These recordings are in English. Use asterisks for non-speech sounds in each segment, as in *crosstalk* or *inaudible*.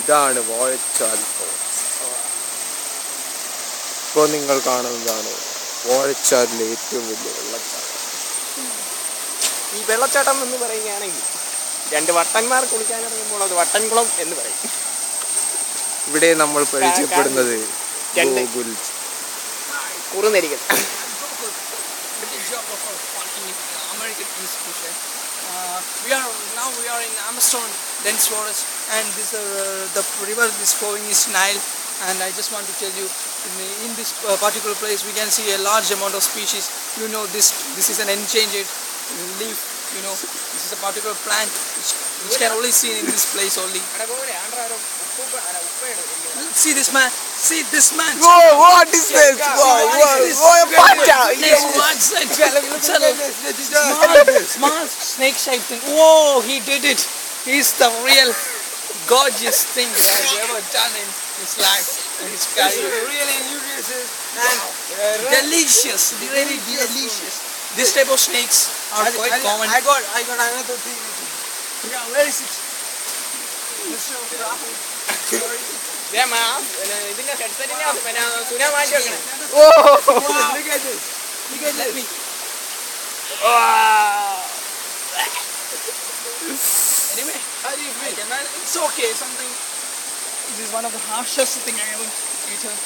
ഇതാണ് ഇപ്പൊ ഇപ്പോൾ നിങ്ങൾ കാണുന്നതാണ് വാഴച്ചാലിലെ ഏറ്റവും വലിയ വെള്ളച്ചാട്ടം. ഈ വെള്ളച്ചാട്ടം എന്ന് പറയുകയാണെങ്കിൽ രണ്ട് വട്ടന്മാർ കുളിക്കാനിറങ്ങുമ്പോൾ അത് വട്ടൻകുളം എന്ന് പറയും. ഇവിടെ നമ്മൾ പരിചയപ്പെടുന്നത്. Gokul. കുറുനരികൾ American institution. Uh, we are now we are in Amazon dense forest, and this uh, the river is flowing is Nile. And I just want to tell you, in, this uh, particular place, we can see a large amount of species. You know, this this is an endangered leaf. You know, this is a particular plant which, which can only seen in this place only. See this man. See this man. whoa what is this? Wow, wow, wow, pacha! Next, what's that? Small, small snake shaped thing. Whoa, he did it. He's the real gorgeous thing that has ever done in his life and his career. Really nutritious and wow. delicious, really delicious. This type of snakes are I, quite I, common. I got, I got another thing. Yeah, where is it? Yeah, man. I think I said something else, but now Sunya might Look at this. Look at this. Let me. Oh. You man? It's okay. Something. This is one of the harshest thing I ever eaten. Uh.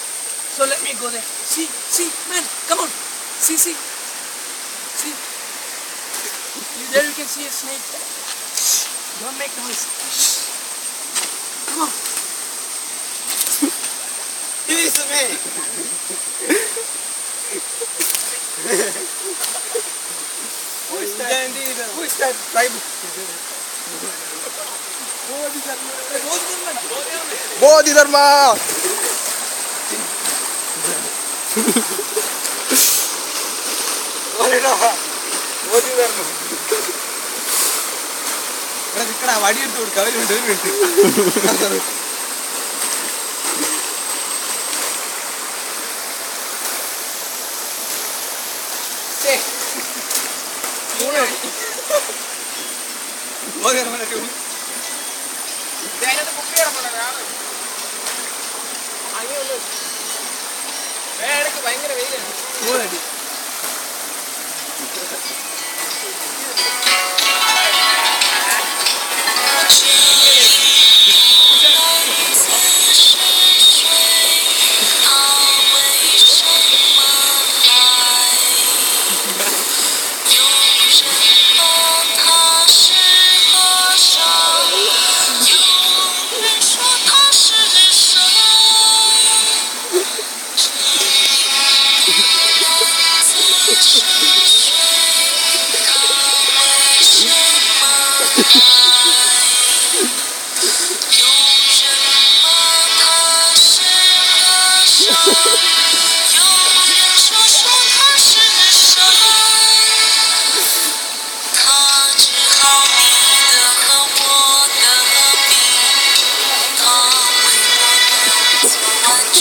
So let me go there. See, see, man, come on. See, see, see. There you can see a snake. Shh. Don't make noise. Come on. *laughs* This is me Who is that? Who is that? बहुत इधर माँ ఇక్కడ వాడి తోడు cover ఉంటుంది മതി മനസ്സിലാക്കി അതിനകത്ത് ബുക്ക് ചെയ്യണം പോലെ കാണും അങ്ങനെയുള്ളൂ വേടക്ക് ഭയങ്കര വെയിലാണ് മൂന്നടി 汗 *laughs* 水他为谁卖？有人骂他是傻子，有人说说他是傻。他治好你的和我的病，他为爱付出一切。